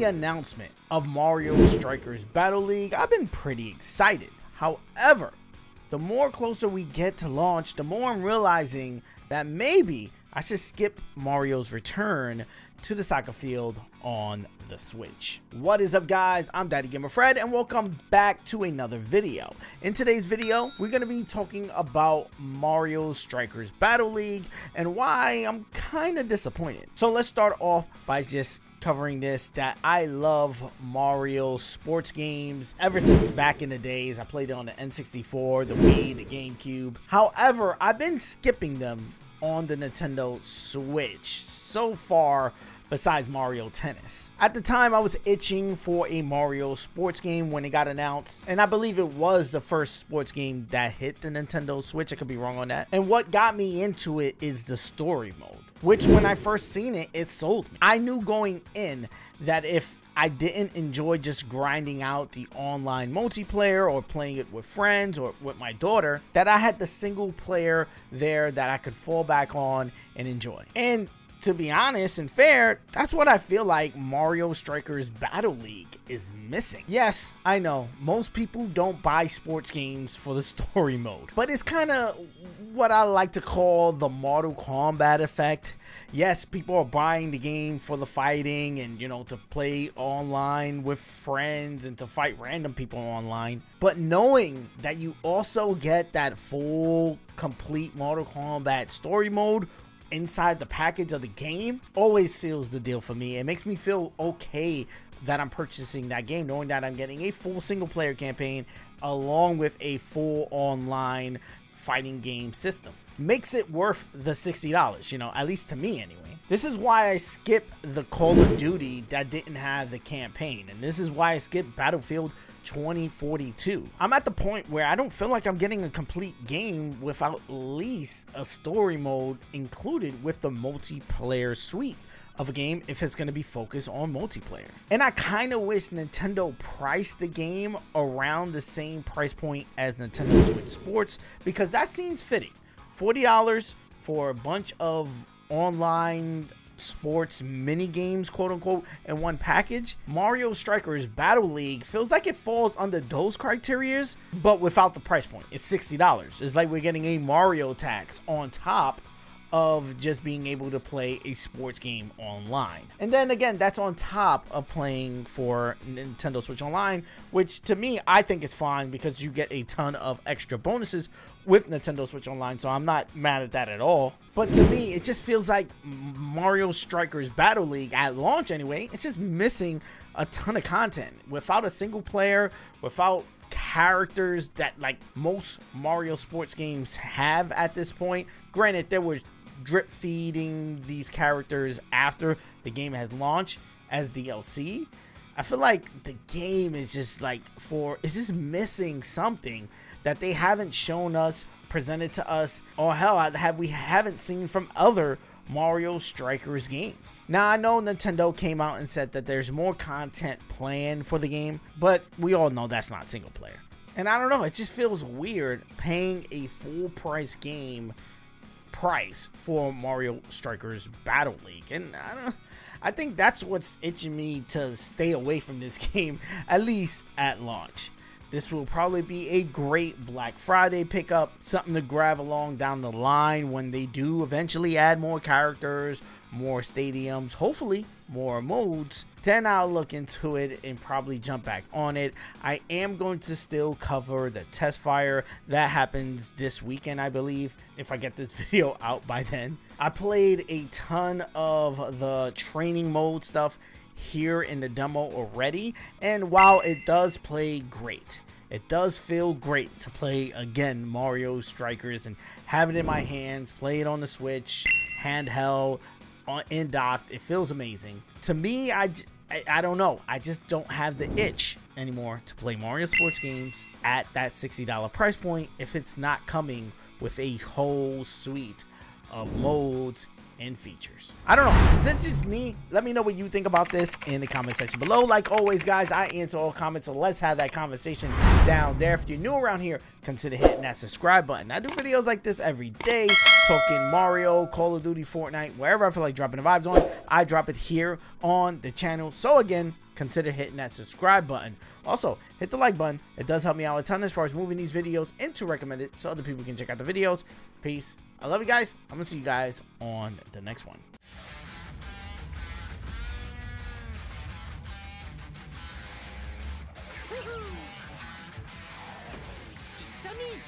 the announcement of Mario Strikers Battle League, I've been pretty excited. However, the more closer we get to launch, the more I'm realizing that maybe I should skip Mario's return to the soccer field on the Switch. What is up guys? I'm Daddy Gamer Fred and welcome back to another video. In today's video, we're going to be talking about Mario Strikers Battle League and why I'm kind of disappointed. So let's start off by just covering this that I love Mario sports games ever since back in the days. I played it on the N64, the Wii, the GameCube. However, I've been skipping them on the Nintendo Switch so far besides Mario Tennis. At the time, I was itching for a Mario sports game when it got announced, and I believe it was the first sports game that hit the Nintendo Switch. I could be wrong on that. And what got me into it is the story mode, which when I first seen it, it sold me. I knew going in that if I didn't enjoy just grinding out the online multiplayer or playing it with friends or with my daughter, that I had the single player there that I could fall back on and enjoy. And to be honest and fair, that's what I feel like Mario Strikers Battle League is missing. Yes, I know, most people don't buy sports games for the story mode, but it's kind of what I like to call the Mortal Kombat effect. Yes, people are buying the game for the fighting and, you know, to play online with friends and to fight random people online. But knowing that you also get that full, complete Mortal Kombat story mode inside the package of the game always seals the deal for me. It makes me feel okay that I'm purchasing that game, knowing that I'm getting a full single player campaign along with a full online fighting game system. Makes it worth the $60, you know, at least to me anyway. This is why I skip the Call of Duty that didn't have the campaign, and this is why I skip Battlefield 2042. I'm at the point where I don't feel like I'm getting a complete game without at least a story mode included with the multiplayer suite of a game if it's going to be focused on multiplayer. And I kind of wish Nintendo priced the game around the same price point as Nintendo Switch Sports because that seems fitting. $40 for a bunch of online sports mini games, quote unquote, in one package. Mario Strikers Battle League feels like it falls under those criterias, but without the price point. It's $60. It's like we're getting a Mario tax on top of just being able to play a sports game online. And then again, that's on top of playing for Nintendo Switch Online, which to me, I think it's fine because you get a ton of extra bonuses with Nintendo Switch Online, so I'm not mad at that at all. But to me, it just feels like Mario Strikers Battle League at launch anyway, it's just missing a ton of content. Without a single player, without characters that like most Mario sports games have at this point. Granted, there was drip feeding these characters after the game has launched as DLC. I feel like the game is just like for is just missing something that they haven't shown us, presented to us, or hell, have we haven't seen from other Mario Strikers games. Now, I know Nintendo came out and said that there's more content planned for the game, but we all know that's not single player. And I don't know, it just feels weird paying a full price game price for Mario Strikers Battle League. And I don't I think that's what's itching me to stay away from this game, at least at launch. This will probably be a great Black Friday pickup, something to grab along down the line when they do eventually add more characters, more stadiums, hopefully more modes. Then I'll look into it and probably jump back on it. I am going to still cover the test fire. That happens this weekend, I believe, if I get this video out by then. I played a ton of the training mode stuff here in the demo already. And while it does play great, it does feel great to play again Mario Strikers and have it in my hands, play it on the Switch, handheld, in docked. It feels amazing. To me, I, I, I don't know. I just don't have the itch anymore to play Mario sports games at that $60 price point if it's not coming with a whole suite of modes and features. I don't know. Is it just me? Let me know what you think about this in the comment section below. Like always, guys, I answer all comments, so let's have that conversation down there. If you're new around here, consider hitting that subscribe button. I do videos like this every day, talking Mario, Call of Duty, Fortnite, wherever I feel like dropping the vibes on, I drop it here on the channel. So again, consider hitting that subscribe button. Also, hit the like button. It does help me out a ton as far as moving these videos into recommended so other people can check out the videos. Peace. I love you guys. I'm going to see you guys on the next one. It's me.